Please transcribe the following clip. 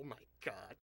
oh my god.